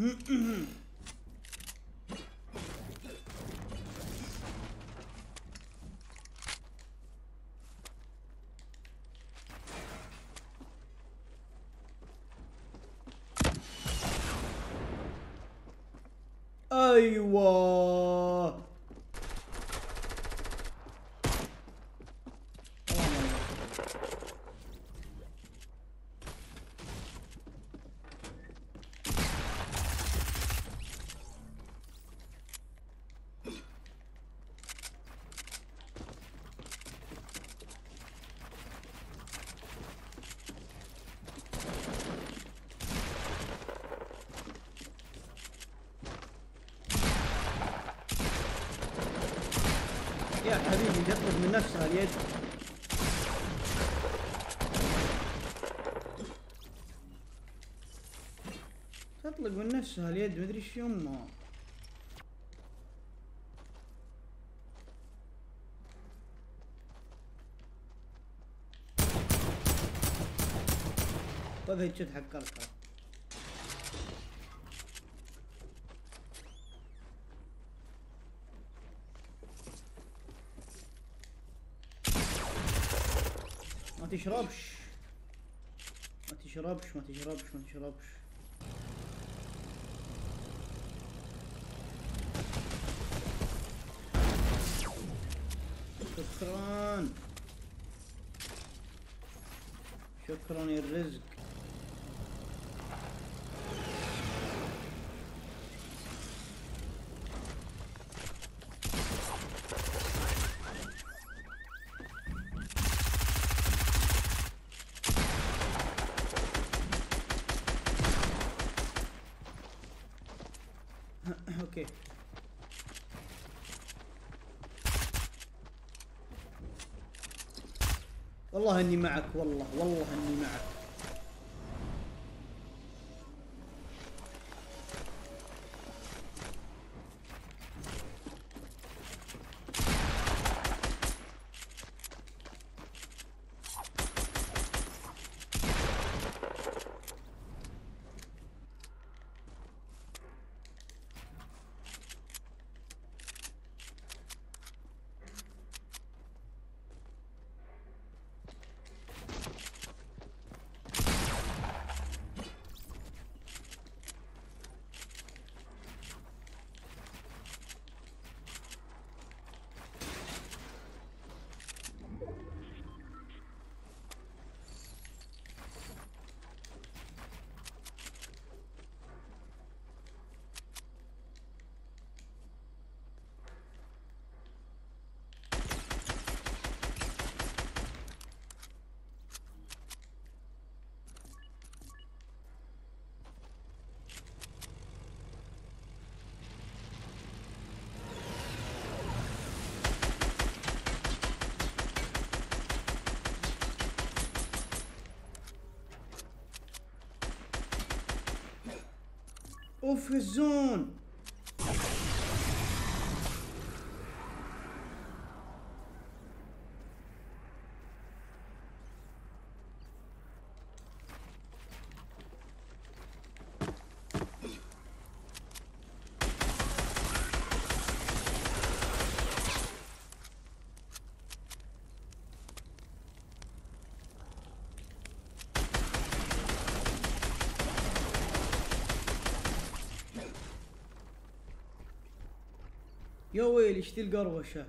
Ayva. يا حبيبي تطلب من نفسها اليد. تطلق من نفسها اليد مدري إيش يمه. خذ هيد شد حق الكره تشربش. ما تشربش ما تشربش ما تشربش. شكرا. شكرا يا الرزق. والله اني معك والله والله اني معك. اوف الزون. يا ويلي إيش القروشة.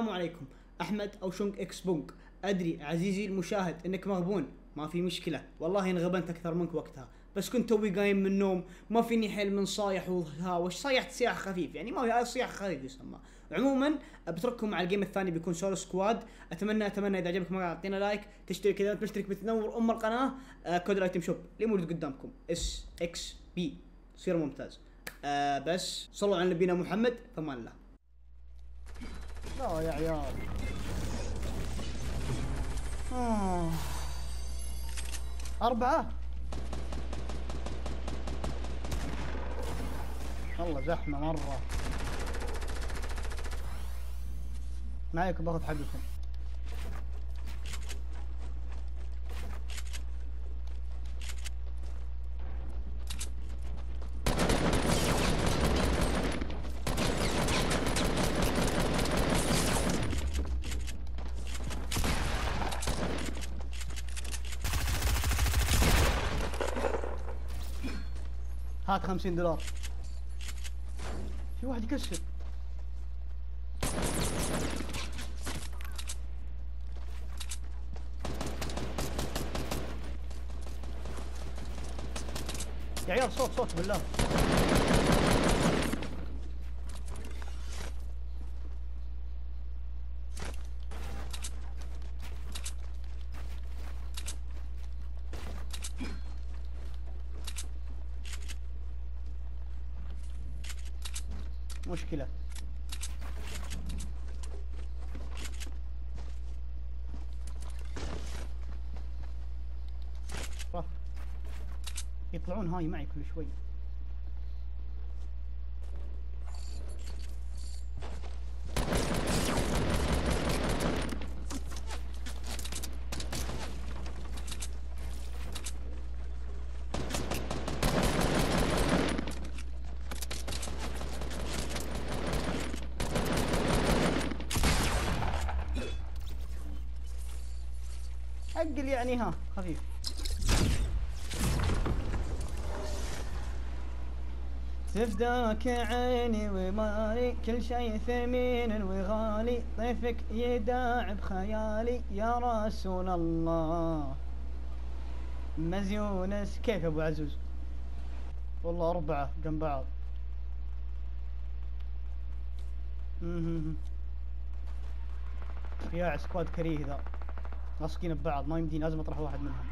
السلام عليكم. أحمد أو شونك إكس بونك أدري عزيزي المشاهد إنك مغبون. ما في مشكلة. والله انغبنت أكثر منك وقتها. بس كنت توي قايم من النوم. ما فيني حيل من صايح وهاوش صيحت صياح خفيف. يعني ما هي صياح خفيف يسمى. عموما بترككم مع الجيم الثاني بيكون سولو سكواد اتمنى أتمنى إذا عجبك أعطينا لايك. تشترك إذا تشترك بتنور أم القناة. آه كود الأيتم شوب. اللي موجود قدامكم. اس إكس بي صير ممتاز. آه بس. صلوا على نبينا محمد. فمان الله لا يا عيال. آه. أربعة. والله زحمة مرة. معاك باخذ حقكم. هات خمسين دولار. في واحد يكسر يا عيال صوت صوت بالله. يطلعون هاي معي كل شوي. عقل يعني ها خفيف. تفداك عيني ومالي كل شي ثمين وغالي طيفك يداع بخيالي. يا رسول الله. مزيونس كيف أبو عزوز؟ والله أربعة جنب بعض. يا سكواد كريه ذا. لاصقين ببعض ما يمديني لازم أطرح واحد منهم.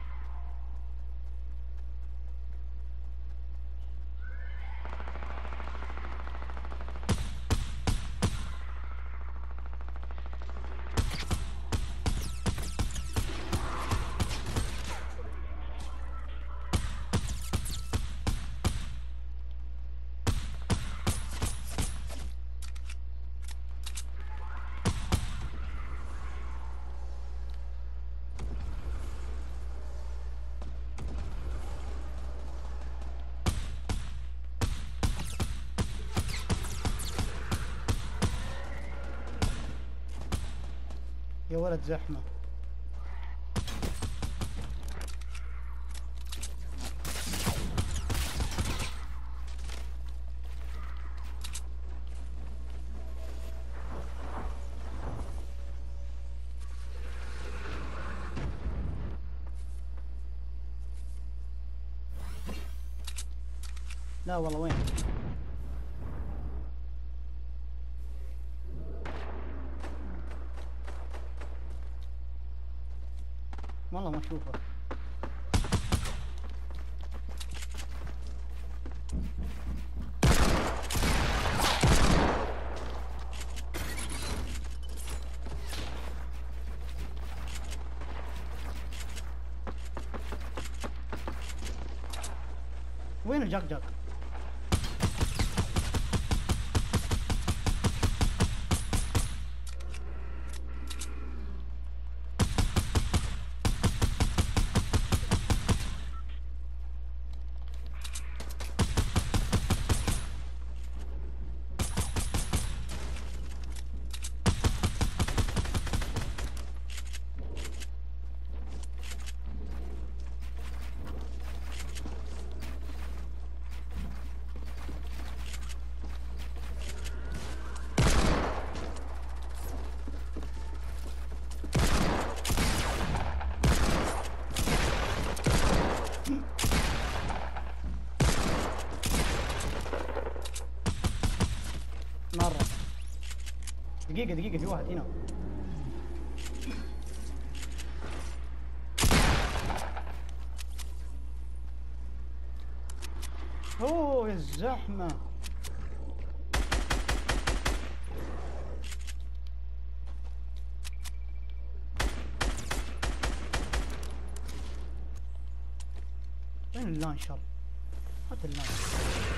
يا ولد زحمة. لا والله وين؟ والله ما اشوفه وين الجاك جاك دقيقة دقيقة في واحد هنا. أوه يا الزحمة وين اللانشر؟ هات اللانشر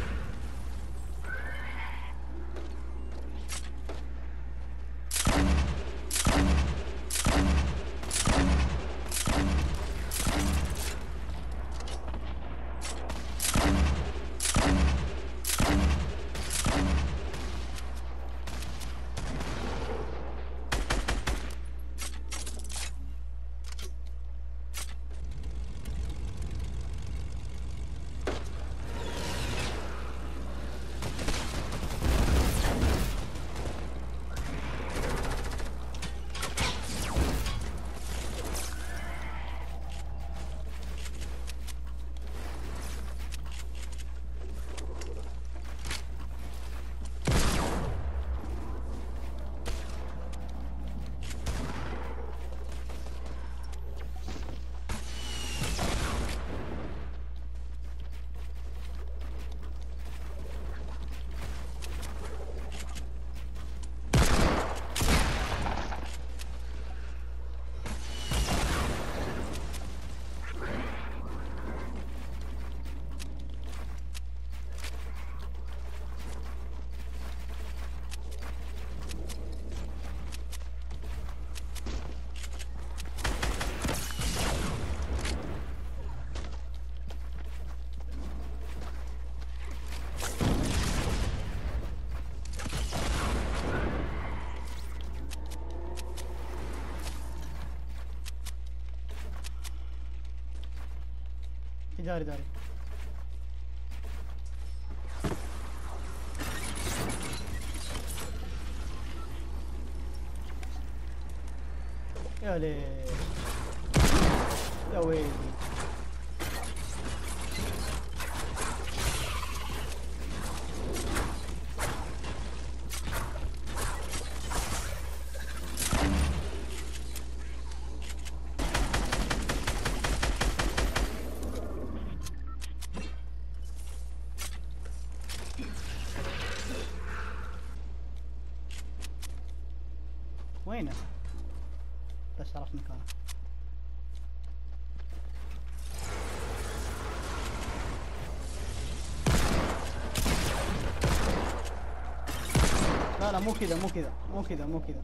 داري داري. يا ليل يا ويلي. لا لا مو كذا